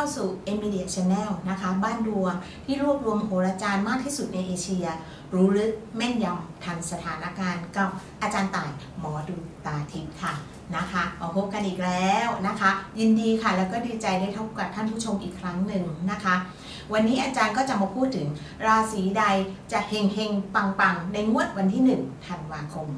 าสู่ e m i d i a Channel นะคะ บ้านดวงที่รวบรวมโหราจารย์มากที่สุดในเอเชีย รู้ลึกแม่นยำทันสถานการณ์กับอาจารย์ต่ายหมอดูตาทิพย์ค่ะนะคะมาพบกันอีกแล้วนะคะ ยินดีค่ะแล้วก็ดีใจได้พบกับท่านผู้ชมอีกครั้งหนึ่งนะคะ วันนี้อาจารย์ก็จะมาพูดถึงราศีใดจะเฮงเฮงปังปังในงวดวันที่1ธันวาคม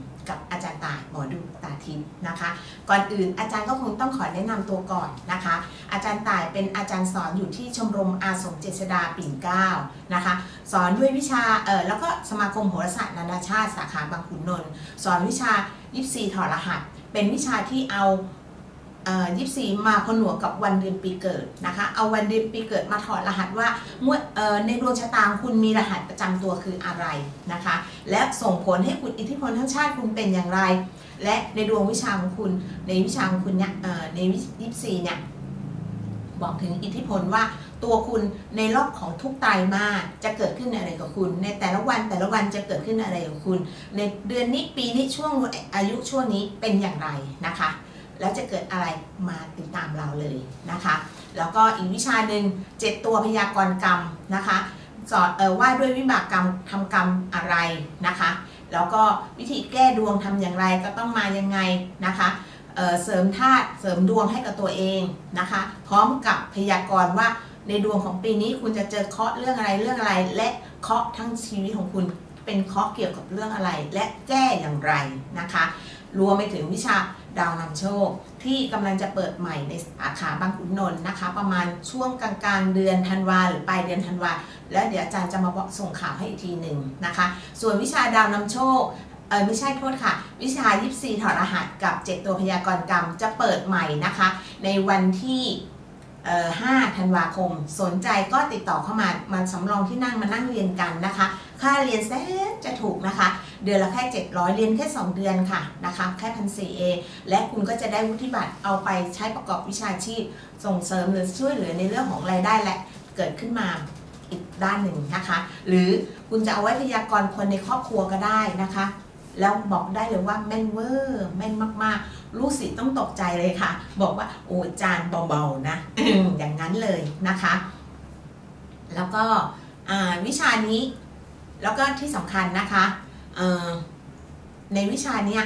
จารย์ตายหมอดูตาทิพย์นะคะ ก่อนอื่นอาจารย์ก็คงต้องขอแนะนำตัวก่อนนะคะ อาจารย์ตายเป็นอาจารย์สอนอยู่ที่ชมรมอาสมเจษดาปิ่นเก้านะคะ สอนด้วยวิชาเออแล้วก็สมาคมโหราศาสตร์นานาชาติสาขาบางขุนนนท์สอนวิชายิปซีถอดรหัส เป็นวิชาที่เอา ยิปซีมาผนวกกับวันเดือนปีเกิดนะคะ เอาวันเดือนปีเกิดมาถอดรหัสว่าเมื่อในดวงชะตาคุณมีรหัสประจำตัวคืออะไรนะคะ และส่งผลให้คุณอิทธิพลทั้งชาติคุณเป็นอย่างไร และในดวงวิชาของคุณในวิชาของคุณเนี่ยในยิปซีเนี่ยบอกถึงอิทธิพลว่าตัวคุณในรอบของทุกไตรมาสจะเกิดขึ้นอะไรกับคุณ ในแต่ละวันแต่ละวันจะเกิดขึ้นอะไรกับคุณ ในเดือนนี้ปีนี้ช่วงอายุช่วงนี้เป็นอย่างไรนะคะ แล้วจะเกิดอะไรมาติดตามเราเลยนะคะ แล้วก็อีกวิชาหนึ่งเจ็ดตัวพยากรณ์กรรมนะคะสอนว่าด้วยวิบากกรรมทำกรรมอะไรนะคะ แล้วก็วิธีแก้ดวงทำอย่างไรก็ต้องมายังไงนะคะเเสริมธาตุเสริมดวงให้กับตัวเองนะคะ พร้อมกับพยากรณ์ว่าในดวงของปีนี้คุณจะเจอเคาะเรื่องอะไรเรื่องอะไร และเคาะทั้งชีวิตของคุณเป็นเคาะเกี่ยวกับเรื่องอะไร และแก้อย่างไรนะคะ รวมไปถึงวิชา ดาวนำโชค ที่กำลังจะเปิดใหม่ในสาขาบางขุนนนท์นะคะ ประมาณช่วงกลางๆเดือนธันวาหรือปลายเดือนธันวาแล้วเดี๋ยวอาจารย์จะมาบอกส่งข่าวให้อีกทีหนึ่งนะคะ ส่วนวิชาดาวนำโชคเออไม่ใช่โทษค่ะ วิชายิปซีถอดรหัสกับ 7 ตัวพยากรณ์กรรมจะเปิดใหม่นะคะ ในวันที่ 5ธันวาคม สนใจก็ติดต่อเข้ามามาสำรองที่นั่งมานั่งเรียนกันนะคะ ค่าเรียนแสนจะถูกนะคะ เดือนละแค่ 700 เรียนแค่ 2 เดือนค่ะนะคะแค่พันสี่เอและคุณก็จะได้วุฒิบัตรเอาไปใช้ประกอบวิชาชีพ ส่งเสริมหรือช่วยเหลือในเรื่องของรายได้และเกิดขึ้นมาอีกด้านหนึ่งนะคะ หรือคุณจะเอาไว้พยากรณ์คนในครอบครัวก็ได้นะคะ แล้วบอกได้เลยว่าแม่นเวอร์แม่นมากๆ ลูกศิษย์ต้องตกใจเลยค่ะ บอกว่าโอ้จานเบาๆนะอย่างนั้นเลยนะคะ แล้วก็วิชานี้แล้วก็ที่สำคัญนะคะในวิชานี้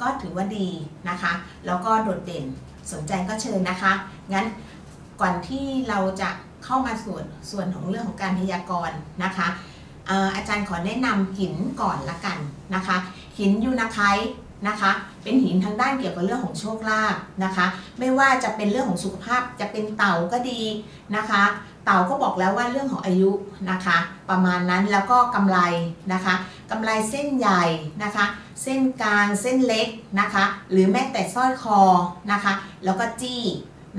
ก็ถือว่าดีนะคะ แล้วก็โดดเด่นสนใจก็เชิญนะคะ งั้นก่อนที่เราจะเข้ามาส่วนส่วนของเรื่องของการพยากรณ์นะคะ อาจารย์ขอแนะนำหินก่อนละกันนะคะ หินยูนาไคนะคะ เป็นหินทางด้านเกี่ยวกับเรื่องของโชคลาภนะคะ ไม่ว่าจะเป็นเรื่องของสุขภาพจะเป็นเต่าก็ดีนะคะ เต่าก็บอกแล้วว่าเรื่องของอายุนะคะ ประมาณนั้นแล้วก็กำไรนะคะกำไรเส้นใหญ่นะคะ เส้นกลางเส้นเล็กนะคะ หรือแม้แต่สร้อยคอนะคะ แล้วก็จี้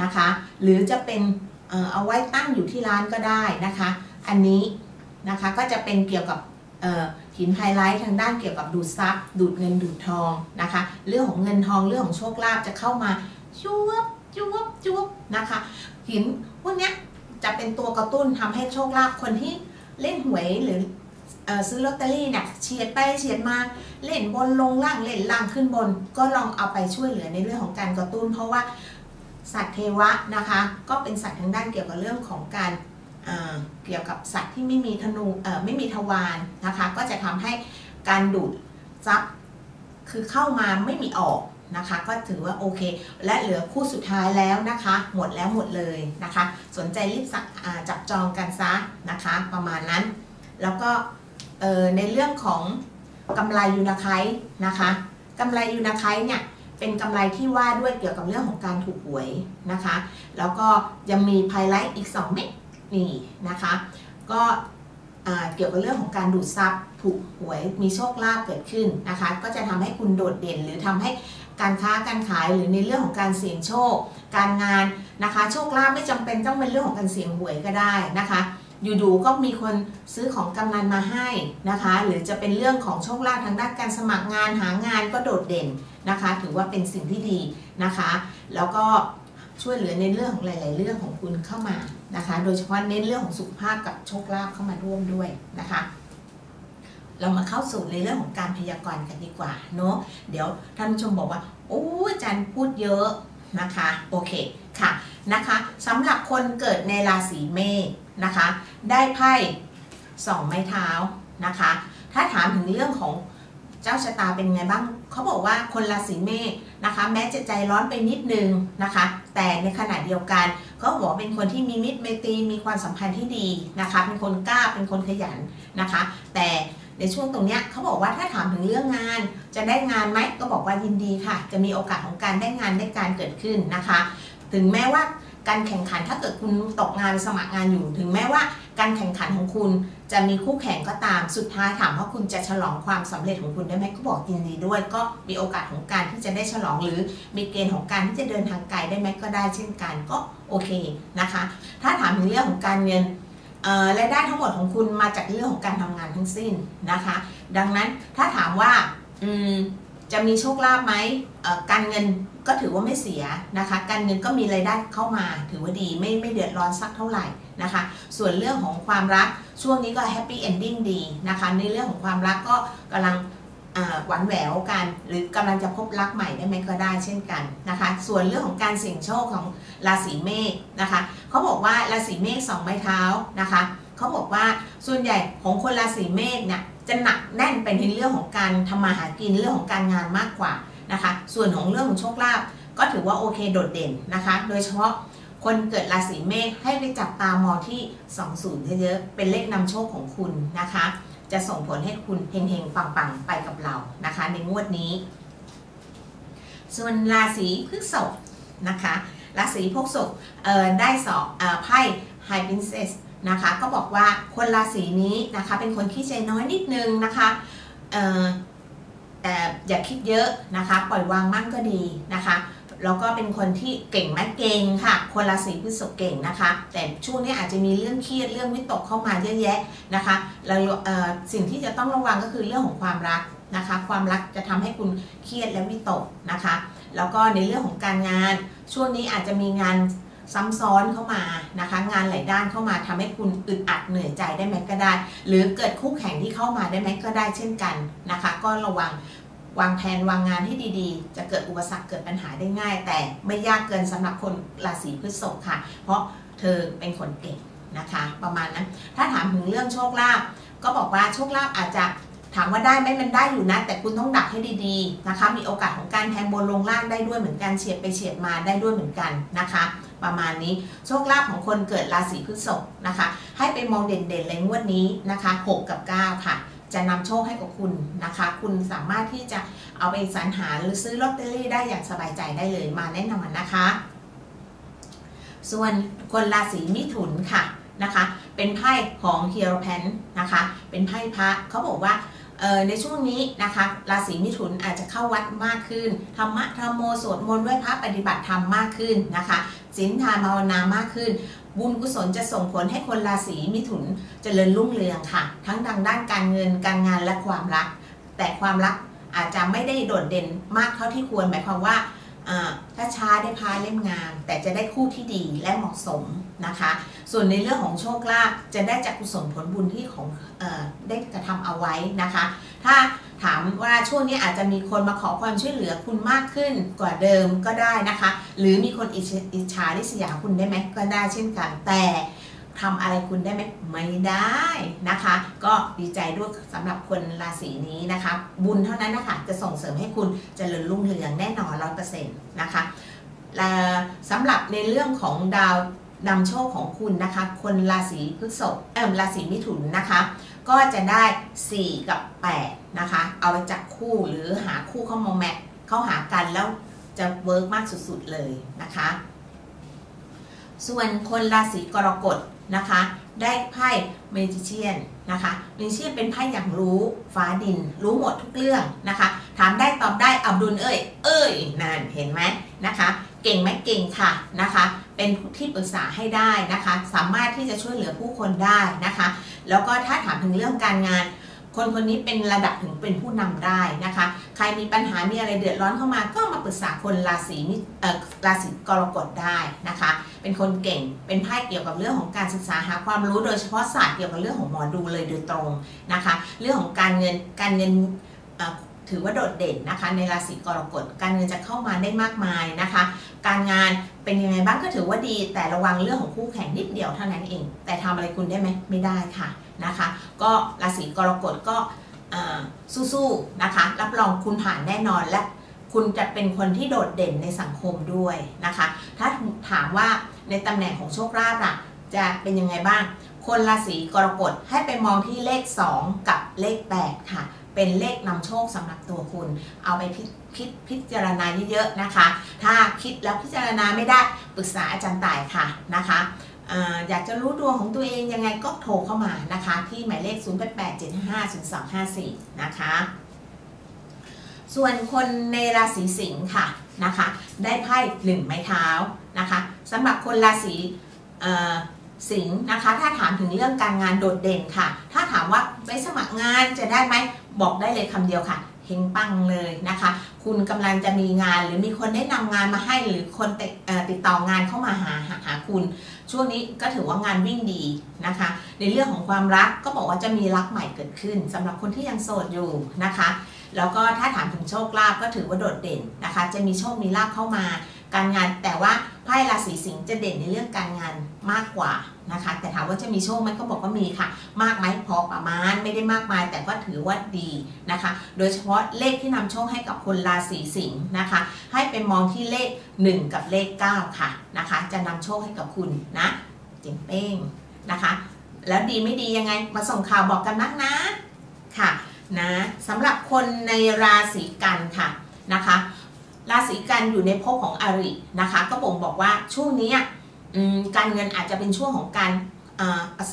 นะคะ หรือจะเป็นเอาไว้ตั้งอยู่ที่ร้านก็ได้นะคะ อันนี้ นะคะก็จะเป็นเกี่ยวกับหินไฮไลท์ทางด้านเกี่ยวกับดูดซับดูดเงินดูดทองนะคะ เรื่องของเงินทองเรื่องของโชคลาภจะเข้ามาจุ๊บจุ๊บจุ๊บนะคะ หินพวกนี้จะเป็นตัวกระตุ้นทำให้โชคลาภคนที่เล่นหวยหรือซื้อลอตเตอรี่เนี่ยเฉียดไปเฉียดมาเล่นบนลงล่างเล่นล่างขึ้นบน ก็ลองเอาไปช่วยเหลือในเรื่องของการกระตุ้น เพราะว่าสัตว์เทวะนะคะ ก็เป็นสัตว์ทางด้านเกี่ยวกับเรื่องของการ เกี่ยวกับสัตว์ที่ไม่มีธนูไม่มีทวารนะคะ ก็จะทำให้การดูดซับคือเข้ามาไม่มีออกนะคะ ก็ถือว่าโอเค และเหลือคู่สุดท้ายแล้วนะคะ หมดแล้วหมดเลยนะคะ สนใจรีบจับจองกันซะนะคะ ประมาณนั้น แล้วก็ในเรื่องของกำไรยูนาไคนะคะกำไรยูนาไคเนี่ยเป็นกำไรที่ว่าด้วยเกี่ยวกับเรื่องของการถูกหวยนะคะ แล้วก็ยังมีไพไลท์อีก 2 เม็ด นี่นะคะ ก็เกี่ยวกับเรื่องของการดูดซับถูกหวยมีโชคลาภเกิดขึ้นนะคะ ก็จะทำให้คุณโดดเด่น หรือทำให้การค้าการขายหรือในเรื่องของการเสี่ยงโชค การงานนะคะ โชคลาภไม่จำเป็นต้องเป็นเรื่องของการเสี่ยงหวยก็ได้นะคะอยู่ๆก็มีคนซื้อของกำนันมาให้นะคะ หรือจะเป็นเรื่องของโชคลาภทางด้านการสมัครงานหางานก็โดดเด่นนะคะ ถือว่าเป็นสิ่งที่ดีนะคะ แล้วก็ ช่วยเหลือในเรื่องของหลาย ๆ เรื่องของคุณเข้ามานะคะ โดยเฉพาะเน้นเรื่องของสุขภาพกับโชคลาภเข้ามาร่วมด้วยนะคะ เรามาเข้าสู่ในเรื่องของการพยากรณ์กันดีกว่าเนาะเดี๋ยวท่านผู้ชมบอกว่าโอ้อาจารย์พูดเยอะนะคะโอเคค่ะนะคะสำหรับคนเกิดในราศีเมษนะคะ ได้ไพ่สองไม้เท้านะคะ ถ้าถามถึงเรื่องของ เจ้าชะตาเป็นไงบ้างเขาบอกว่าคนราศีเมษนะคะ แม้จะใจร้อนไปนิดนึงนะคะ แต่ในขณะเดียวกันเขาบอกเป็นคนที่มีมิตรเมตรีมีความสัมพันธ์ที่ดีนะคะ เป็นคนกล้าเป็นคนขยันนะคะ แต่ในช่วงตรงนี้เขาบอกว่าถ้าถามถึงเรื่องงาน จะได้งานไหมก็บอกว่ายินดีค่ะ จะมีโอกาสของการได้งานได้การเกิดขึ้นนะคะ ถึงแม้ว่าการแข่งขันถ้าเกิดคุณตกงานสมัครงานอยู่ ถึงแม้ว่าการแข่งขันของคุณ จะมีคู่แข่งก็ตามสุดท้ายถามว่าคุณจะฉลองความสำเร็จของคุณได้ไหมก็บอกยินดีด้วย ก็มีโอกาสของการที่จะได้ฉลองหรือมีเกณฑ์ของการที่จะเดินทางไกลได้ไหมก็ได้เช่นกันก็โอเคนะคะ ถ้าถามถึงเรื่องของการเงินรายได้ทั้งหมดของคุณมาจากเรื่องของการทำงานทั้งสิ้นนะคะ ดังนั้นถ้าถามว่า จะมีโชคลาภไหมการเงินก็ถือว่าไม่เสียนะคะ การเงินก็มีรายได้เข้ามา ถือว่าดีไม่ไม่เดือดร้อนสักเท่าไหร่นะคะ ส่วนเรื่องของความรักช่วงนี้ก็ happy ending ดีนะคะ ในเรื่องของความรักก็กำลังหวานแหววกัน หรือกำลังจะพบรักใหม่ได้ไหมก็ได้เช่นกันนะคะ ส่วนเรื่องของการเสี่ยงโชคของราศีเมษนะคะเขาบอกว่าราศีเมษสองไม้เท้านะคะ เขาบอกว่าส่วนใหญ่ของคนราศีเมษเนี่ยจะหนักแน่นไปในเรื่องของการทำมาหากินเรื่องของการงานมากกว่านะคะ ส่วนของเรื่องของโชคลาภก็ถือว่าโอเคโดดเด่นนะคะ โดยเฉพาะคนเกิดราศีเมษให้ไปจับตามองที่ 20 เยอะๆ เป็นเลขนำโชคของคุณนะคะ จะส่งผลให้คุณเฮงๆ ปังๆ ไปกับเรานะคะ ในงวดนี้ ส่วนราศีพฤษภนะคะ ราศีพฤษภได้สอบไพ่ไฮพินเซส นะคะ ก็บอกว่าคนราศีนี้นะคะ เป็นคนขี้ใจน้อยนิดนึงนะคะแต่อย่าคิดเยอะนะคะ ปล่อยวางมั่นก็ดีนะคะแล้วก็เป็นคนที่เก่งไหมเก่งค่ะ คนราศีพฤษภเก่งนะคะ แต่ช่วงนี้อาจจะมีเรื่องเครียดเรื่องวิตกเข้ามาเยอะแยะนะคะเราสิ่งที่จะต้องระวังก็คือเรื่องของความรักนะคะ ความรักจะทำให้คุณเครียดและวิตกนะคะ แล้วก็ในเรื่องของการงาน ช่วงนี้อาจจะมีงาน ซ้ำซ้อนเข้ามานะคะ งานหลายด้านเข้ามาทำให้คุณอึดอัดเหนื่อยใจได้ไหมก็ได้ หรือเกิดคู่แข่งที่เข้ามาได้ไหมก็ได้เช่นกันนะคะ ก็ระวังวางแผนวางงานให้ดีๆ จะเกิดอุปสรรคเกิดปัญหาได้ง่าย แต่ไม่ยากเกินสำหรับคนราศีพฤษภค่ะ เพราะเธอเป็นคนเก่งนะคะ ประมาณนั้นถ้าถามถึงเรื่องโชคลาภก็บอกว่าโชคลาภอาจจะ ถามว่าได้ไหมมันได้อยู่นะ แต่คุณต้องดักให้ดีๆนะคะ มีโอกาสของการแทงบนลงล่างได้ด้วยเหมือนกันเฉียดไปเฉียดมาได้ด้วยเหมือนกันนะคะ ประมาณนี้โชคลาภของคนเกิดราศีพฤษภนะคะ ให้ไปมองเด่นๆเลยงวดนี้นะคะ 6 กับ 9 ค่ะ จะนำโชคให้กับคุณนะคะ คุณสามารถที่จะเอาไปสรรหาหรือซื้อลอตเตอรี่ได้อย่างสบายใจได้เลยมาแน่นอนนะคะ ส่วนคนราศีมิถุนค่ะนะคะ เป็นไพ่ของเฮียโรแพนนะคะ เป็นไพ่พระเขาบอกว่า ในช่วงนี้นะคะราศีมิถุนอาจจะเข้าวัดมากขึ้นธรรมะธรรมโมสวดมนต์ไหว้พระปฏิบัติธรรมมากขึ้นนะคะศีลทานภาวนามากขึ้น บุญกุศลจะส่งผลให้คนราศีมิถุนเจริญรุ่งเรืองค่ะ ทั้งทางด้านการเงินการงานและความรัก แต่ความรักอาจจะไม่ได้โดดเด่นมากเท่าที่ควรหมายความว่า ถ้าช้าได้พาเล่มงาม แต่จะได้คู่ที่ดีและเหมาะสมนะคะ ส่วนในเรื่องของโชคลาภจะได้จากกุศลผลบุญที่ของอได้กระทำเอาไว้นะคะ ถ้าถามว่าช่วงนี้อาจจะมีคนมาขอความช่วยเหลือคุณมากขึ้นกว่าเดิมก็ได้นะคะ หรือมีคนอิจฉาริษยาคุณได้ไหมก็ได้เช่นกันแต่ ทำอะไรคุณได้ไหมไม่ได้นะคะ ก็ดีใจด้วยสำหรับคนราศีนี้นะคะ บุญเท่านั้นนะคะจะส่งเสริมให้คุณเจริญรุ่งเรืองแน่นอนร้อยเปอร์เซ็นต์นะคะสำหรับในเรื่องของดาวนำโชคของคุณนะคะ คนราศีพฤษภเออราศีมิถุนนะคะ ก็จะได้ 4 กับ 8 นะคะ เอาไปจับคู่หรือหาคู่เข้ามา match เข้าหากันแล้วจะ work มากสุดๆเลยนะคะ ส่วนคนราศีกรกฎ นะคะ ได้ไพ่เมจิเชียนนะคะเมจิเชียนเป็นไพ่อย่างรู้ฟ้าดิน รู้หมดทุกเรื่องนะคะ ถามได้ตอบได้อับดุลเอ้ย เอ้ยนั่นเห็นไหมนะคะ เก่งไหมเก่งค่ะนะคะ เป็นที่ปรึกษาให้ได้นะคะ สามารถที่จะช่วยเหลือผู้คนได้นะคะ แล้วก็ถ้าถามถึงเรื่องการงาน คนคนนี้เป็นระดับถึงเป็นผู้นำได้นะคะ ใครมีปัญหา มีอะไรเดือดร้อนเข้ามา ก็มาปรึกษาคนราศีราศีกรกฎได้นะคะ เป็นคนเก่ง เป็นไพ่เกี่ยวกับเรื่องของการศึกษาหาความรู้โดยเฉพาะศาสตร์เกี่ยวกับเรื่องของหมอดูเลยโดยตรงนะคะ เรื่องของการเงิน การเงินถือว่าโดดเด่นนะคะในราศีกรกฎการเงินจะเข้ามาได้มากมายนะคะ การงานเป็นยังไงบ้างก็ถือว่าดี แต่ระวังเรื่องของคู่แข่งนิดเดียวเท่านั้นเอง แต่ทำอะไรคุณได้ไหมไม่ได้ค่ะ นะคะ ก็ราศีกรกฎก็สู้ๆนะคะ รับรองคุณผ่านแน่นอนและคุณจะเป็นคนที่โดดเด่นในสังคมด้วยนะคะ ถ้าถามว่าในตำแหน่งของโชคลาภล่ะ จะเป็นยังไงบ้าง คนราศีกรกฎให้ไปมองที่เลข 2 กับเลข 8 ค่ะ เป็นเลขนำโชคสำหรับตัวคุณ เอาไปคิดพิจารณาเยอะๆนะคะ ถ้าคิดแล้วพิจารณาไม่ได้ปรึกษาอาจารย์ต่ายค่ะนะคะ อยากจะรู้ดวงของตัวเองยังไงก็โทรเข้ามานะคะ ที่หมายเลข 0887550254 นะคะ ส่วนคนในราศีสิงค์ค่ะนะคะ ได้ไพ่หนึ่งไม้เท้านะคะสำหรับคนราศีสิงห์นะคะ ถ้าถามถึงเรื่องการงานโดดเด่นค่ะ ถ้าถามว่าไปสมัครงานจะได้ไหมบอกได้เลยคำเดียวค่ะเฮงปังเลยนะคะ คุณกำลังจะมีงานหรือมีคนได้นำงานมาให้หรือคนติดต่องานเข้ามาหาหาคุณ ช่วงนี้ก็ถือว่างานวิ่งดีนะคะ ในเรื่องของความรักก็บอกว่าจะมีรักใหม่เกิดขึ้นสำหรับคนที่ยังโสดอยู่นะคะ แล้วก็ถ้าถามถึงโชคลาภก็ถือว่าโดดเด่นนะคะ จะมีโชคมีลาภเข้ามา การงานแต่ว่าไพ่ราศีสิงห์จะเด่นในเรื่องการงาน มากกว่านะคะ แต่ถามว่าจะมีโชคไหมก็บอกว่ามีค่ะ มากไหมพอประมาณไม่ได้มากมาย แต่ก็ถือว่าดีนะคะ โดยเฉพาะเลขที่นำโชคให้กับคนราศีสิงห์นะคะ ให้เป็นมองที่เลข 1 กับเลข 9 ค่ะนะคะ จะนำโชคให้กับคุณนะเจ๋งเป้งนะคะ แล้วดีไม่ดียังไงมาส่งข่าวบอกกันนักนะค่ะนะสำหรับคนในราศีกันค่ะนะคะ ราศีกันอยู่ในภพของอรินะคะ ก็บ่งบอกว่าช่วงนี้ การเงินอาจจะเป็นช่วงของการ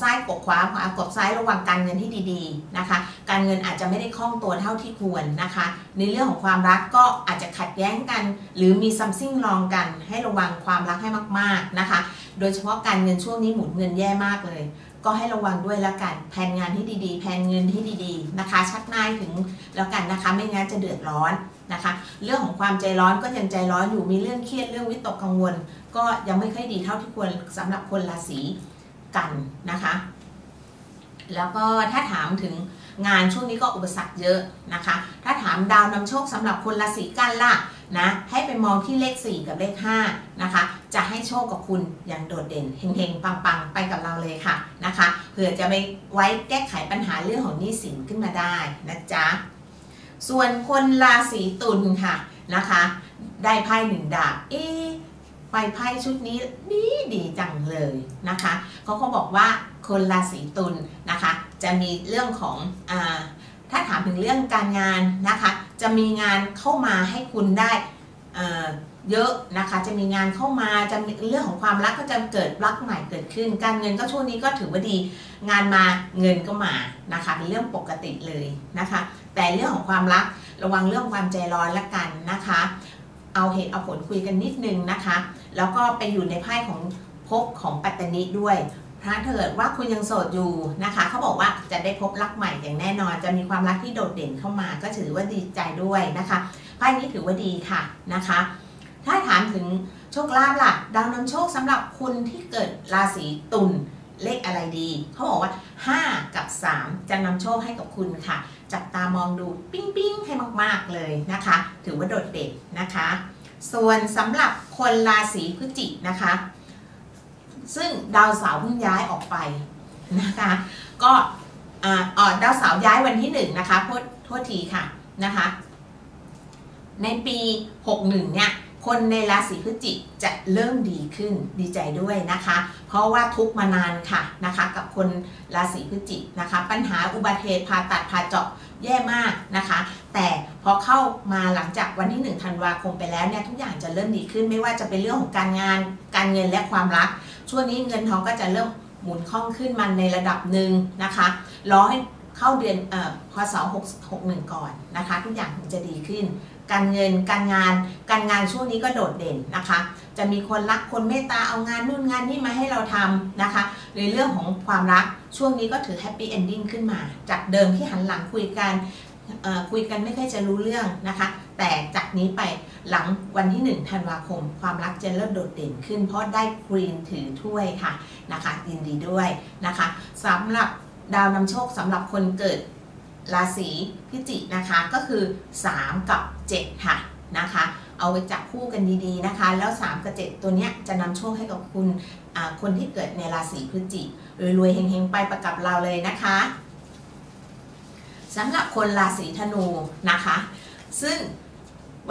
ซ้ายกดขวาขวากดซ้ายระวังการเงินที่ดีๆนะคะ การเงินอาจจะไม่ได้คล่องตัวเท่าที่ควรนะคะ ในเรื่องของความรักก็อาจจะขัดแย้งกัน หรือมีซัมซิ่งลองกัน ให้ระวังความรักให้มากๆนะคะ โดยเฉพาะการเงินช่วงนี้หมุนเงินแย่มากเลย ก็ให้ระวังด้วยแล้วกันแผนงานที่ดีๆแผนเงินที่ดีๆนะคะ ชักนายถึงแล้วกันนะคะ ไม่งั้นจะเดือดร้อนนะคะ เรื่องของความใจร้อนก็ยังใจร้อนอยู่มีเรื่องเครียดเรื่องวิตกกังวล ก็ยังไม่ค่อยดีเท่าที่ควรสำหรับคนราศีกันนะคะ แล้วก็ถ้าถามถึงงานช่วงนี้ก็อุปสรรคเยอะนะคะ ถ้าถามดาวนำโชคสำหรับคนราศีกันล่ะนะให้ ไปมองที่เลข 4 กับเลข5นะคะ จะให้โชคกับคุณอย่างโดดเด่นเฮงๆ ปังๆ ไปกับเราเลยค่ะนะคะเผื่อจะไปไว้แก้ไขปัญหาเรื่องของหนี้สินขึ้นมาได้นะจ๊ะส่วนคนราศีตุลค่ะนะคะ ได้ไพ่หนึ่งดาบเอ๊ไปไพ่ชุดนี้ดีดีจังเลยนะคะเขาก็บอกว่าคนราศีตุลนะคะ จะมีเรื่องของอถ้าถามถึงเรื่องการงานนะคะ จะมีงานเข้ามาให้คุณได้ เยอะนะคะ จะมีงานเข้ามา จะมีเรื่องของความรักก็จะเกิดรักใหม่เกิดขึ้น การเงินก็ช่วงนี้ก็ถือว่าดี งานมาเงินก็มานะคะ เป็นเรื่องปกติเลยนะคะ แต่เรื่องของความรักระวังเรื่องความใจร้อนละกันนะคะ เอาเหตุเอาผลคุยกันนิดนึงนะคะ แล้วก็ไปอยู่ในไพ่ของภพของปัตตานิด้วยถ้าเกิดว่าคุณยังโสดอยู่นะคะ เขาบอกว่าจะได้พบรักใหม่อย่างแน่นอน จะมีความรักที่โดดเด่นเข้ามา ก็ถือว่าดีใจด้วยนะคะ ไพ่นี้ถือว่าดีค่ะนะคะ ถ้าถามถึงโชคลาภล่ะ ดาวนำโชคสำหรับคุณที่เกิดราศีตุลเลขอะไรดี เขาบอกว่า 5 กับ 3 จะนำโชคให้กับคุณค่ะ จับตามองดูปิ้งปิ้งให้มากๆเลยนะคะ ถือว่าโดดเด่นนะคะ ส่วนสำหรับคนราศีพฤศจิกนะคะ ซึ่งดาวเสาร์เพิ่งย้ายออกไปนะคะ ก็อ่อดาวเสาร์ย้ายวันที่หนึ่งนะคะโทษโทษทีค่ะนะคะ ในปี 61 เนี่ย คนในราศีพฤศจิกจะเริ่มดีขึ้นดีใจด้วยนะคะ เพราะว่าทุกมานานค่ะนะคะ กับคนราศีพฤศจิกนะคะ ปัญหาอุบัติเหตุผ่าตัดผ่าเจาะแย่มากนะคะ แต่พอเข้ามาหลังจากวันที่1ธันวาคมไปแล้วเนี่ยทุกอย่างจะเริ่มดีขึ้นไม่ว่าจะเป็นเรื่องของการงานการเงินและความรัก ช่วงนี้เงินทองก็จะเริ่มหมุนคล่องขึ้นมาในระดับหนึ่งนะคะรอให้เข้าเดือนอพศ661 ก่อนนะคะ ทุกอย่างถึงจะดีขึ้น การเงินการงาน การงานช่วงนี้ก็โดดเด่นนะคะ จะมีคนรักคนเมตตาเอางานนู่นงานนี่มาให้เราทำนะคะในเรื่องของความรักช่วงนี้ก็ถือ happy ending ขึ้นมา จากเดิมที่หันหลังคุยกันคุยกันไม่ค่อยจะรู้เรื่องนะคะ แต่จากนี้ไปหลังวันที่1ธันวาคม ความรักจะเริ่มโดดเด่นขึ้น เพราะได้ queen ถือถ้วยค่ะนะคะยินดีด้วยนะคะสำหรับดาวนำโชคสำหรับคนเกิด ราศีพิจิกนะคะก็คือ 3 กับ 7 ค่ะนะคะ เอาไปจับคู่กันดีๆนะคะ แล้ว 3 กับ 7 ตัวเนี้ยจะนำโชคให้กับคุณคนที่เกิดในราศีพฤศจิรวยๆเฮงๆไปประกับเราเลยนะคะสำหรับคนราศีธนูนะคะ ซึ่ง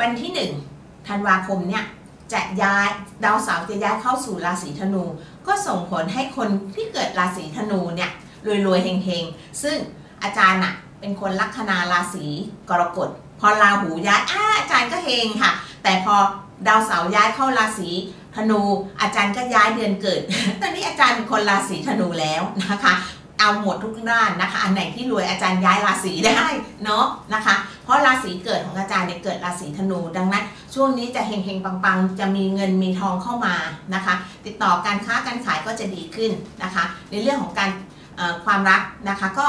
วันที่ 1 ธันวาคมเนี่ยจะย้ายดาวเสาร์จะย้ายเข้าสู่ราศีธนู ก็ส่งผลให้คนที่เกิดราศีธนูเนี่ยรวยๆเฮงๆซึ่งอาจารย์อะ เป็นคนลัคนาราศีกรกฎ พอราหูย้ายอาอาจารย์ก็เฮงค่ะ แต่พอดาวเสาร์ย้ายเข้าราศีธนูอาจารย์ก็ย้ายเดือนเกิด ตอนนี้อาจารย์เป็นคนราศีธนูแล้วนะคะ เอาหมดทุกด้านนะคะ อันไหนที่รวยอาจารย์ย้ายราศีได้เนาะนะคะ เพราะราศีเกิดของอาจารย์เนี่ยเกิดราศีธนู ดังนั้น ช่วงนี้จะเฮงเฮงปังๆ จะมีเงินมีทองเข้ามานะคะ ติดต่อการค้าการขายก็จะดีขึ้นนะคะ ในเรื่องของการความรักนะคะก็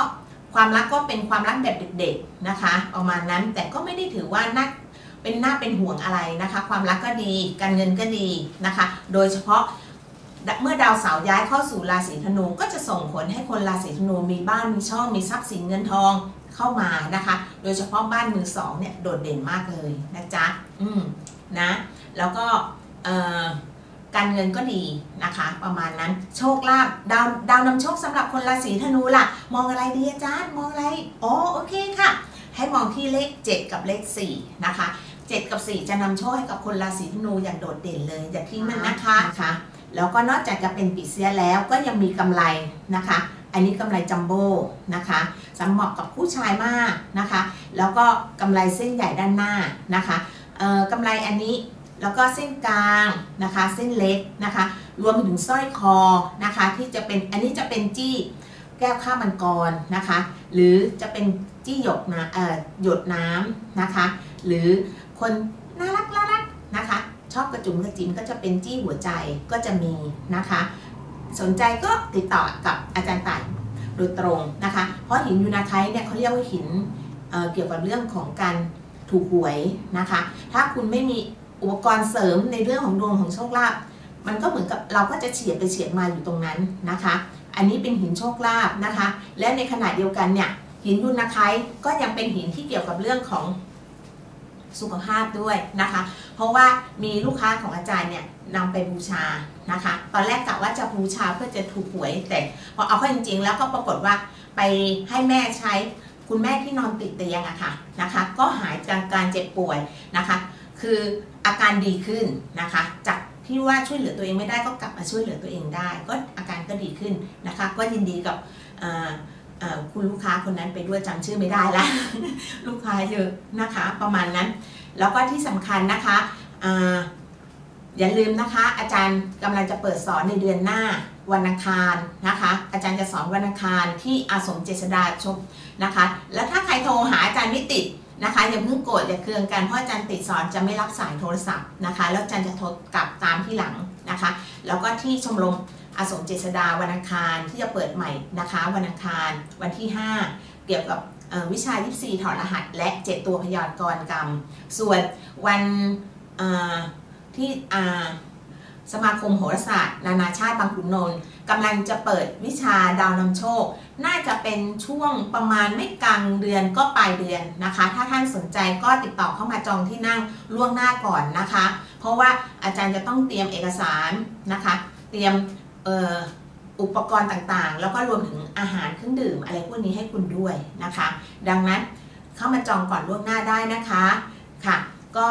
ความรักก็เป็นความรักแบบเด็กๆนะคะประมาณนั้นแต่ก็ไม่ได้ถือว่าน่าเป็นหน้าเป็นห่วงอะไรนะคะ ความรักก็ดีการเงินก็ดีนะคะ โดยเฉพาะเมื่อดาวเสาร์ย้ายเข้าสู่ราศีธนูก็จะส่งผลให้คนราศีธนูมีบ้านมีช่องมีทรัพย์สินเงินทองเข้ามานะคะ โดยเฉพาะบ้านมือสองเนี่ยโดดเด่นมากเลยนะจ๊ะอืมนะ แล้วก็เอ่อ การเงินก็ดีนะคะ ประมาณนั้นโชคลาภดาวดาวนำโชคสำหรับคนราศีธนูล่ะ มองอะไรดีอาจารย์มองอะไรอ๋อโอเคค่ะ ให้มองที่เลข 7 กับเลข4นะคะ7 กับ 4 จะนำโชคให้กับคนราศีธนูอย่างโดดเด่นเลยอย่าทิ้งมันนะคะนะคะแล้วก็นอกจากจะเป็นปีเสียแล้วก็ยังมีกำไรนะคะ อันนี้กำไรจัมโบ้นะคะสำเหมาะกับผู้ชายมากนะคะ แล้วก็กำไรเส้นใหญ่ด้านหน้านะคะกำไรอันนี้ แล้วก็เส้นกลางนะคะ เส้นเล็กนะคะ รวมถึงสร้อยคอนะคะ ที่จะเป็นอันนี้จะเป็นจี้แก้วข้ามังกรนะคะ หรือจะเป็นจี้หยดน้ำหยดน้ำนะคะ หรือคนน่ารักน่ารักนะคะ ชอบกระจุมกระจิมก็จะเป็นจี้หัวใจก็จะมีนะคะ สนใจก็ติดต่อกับอาจารย์ต่ายโดยตรงนะคะ เพราะหินยูนาไทเนี่ยเขาเรียกว่าหินเเกี่ยวกับเรื่องของการถูกหวยนะคะ ถ้าคุณไม่มี อุปกรณ์เสริมในเรื่องของดวงของโชคลาภมันก็เหมือนกับเราก็จะเฉียดไปเฉียดมาอยู่ตรงนั้นนะคะ อันนี้เป็นหินโชคลาภนะคะ และในขณะเดียวกันเนี่ยหินยุนคายก็ยังเป็นหินที่เกี่ยวกับเรื่องของสุขภาพด้วยนะคะ เพราะว่ามีลูกค้าของอาจารย์เนี่ยนำไปบูชานะคะ ตอนแรกกะว่าจะบูชาเพื่อจะถูกหวย แต่พอเอาเข้าจริง ๆ แล้วก็ปรากฏว่าไปให้แม่ใช้คุณแม่ที่นอนติดเตียงอะค่ะนะคะ ก็หายจากการเจ็บป่วยนะคะ คืออาการดีขึ้นนะคะ จากที่ว่าช่วยเหลือตัวเองไม่ได้ก็กลับมาช่วยเหลือตัวเองได้ ก็อาการก็ดีขึ้นนะคะ ก็ยินดีกับคุณลูกค้าคนนั้นไปด้วยจำชื่อไม่ได้ละลูกค้าเยอะนะคะ ประมาณนั้น แล้วก็ที่สำคัญนะคะอย่าลืมนะคะ อาจารย์กำลังจะเปิดสอนในเดือนหน้าวันอังคารนะคะ อาจารย์จะสอนวันอังคารที่อาสมเจษดาชมนะคะ แล้วถ้าใครโทรหาอาจารย์ไม่ติด นะคะอย่าเพิ่งโกรธอย่าเคืองกันเพราะอาจารย์ติดสอนจะไม่รับสายโทรศัพท์นะคะแล้วอาจารย์จะโทรกลับตามที่หลังนะคะ แล้วก็ที่ชมรมอสมเจษดาวันอังคารที่จะเปิดใหม่นะคะ วันอังคารวันที่ 5 เกี่ยวกับวิชา 24 ถอดรหัส และ 7 ตัวพยากรณ์กรรม ส่วนวันที่สมาคมโหราศาสตร์ นานาชาติบางขุนนนท์ กำลังจะเปิดวิชาดาวนำโชค น่าจะเป็นช่วงประมาณไม่กลางเดือนก็ปลายเดือนนะคะ ถ้าท่านสนใจก็ติดต่อเข้ามาจองที่นั่งล่วงหน้าก่อนนะคะ เพราะว่าอาจารย์จะต้องเตรียมเอกสารนะคะ เตรียมอุปกรณ์ต่างๆ แล้วก็รวมถึงอาหารเครื่องดื่มอะไรพวกนี้ให้คุณด้วยนะคะ ดังนั้นเข้ามาจองก่อนล่วงหน้าได้นะคะค่ะ ก็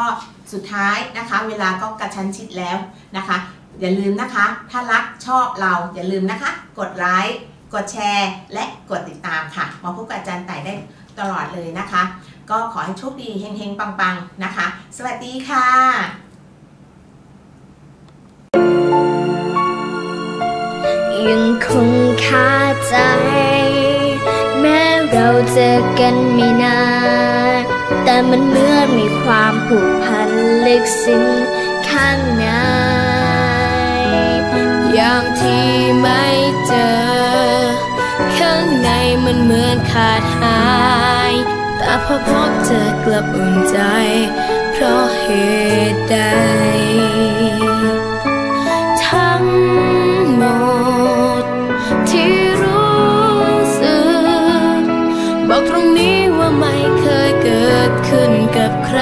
สุดท้ายนะคะ เวลาก็กระชั้นชิดแล้วนะคะ อย่าลืมนะคะ ถ้ารักชอบเราอย่าลืมนะคะ กดไลค์กดแชร์ และกดติดตามค่ะมาพบกับอาจารย์ไต่ได้ตลอดเลยนะคะ ก็ขอให้โชคดีเฮงๆ ปังๆ นะคะ สวัสดีค่ะยังคงคาใจ แม้เราเจอกันไม่นาน แต่มันเหมือนมีความผูกพันลึกซึ้งข้างใน ที่ไม่เจอ ข้างในมันเหมือนขาดหาย แต่พอพบเจอกลับอุ่นใจ เพราะเหตุใด ทั้งหมดที่รู้สึก บอกตรงนี้ว่าไม่เคยเกิดขึ้นกับใคร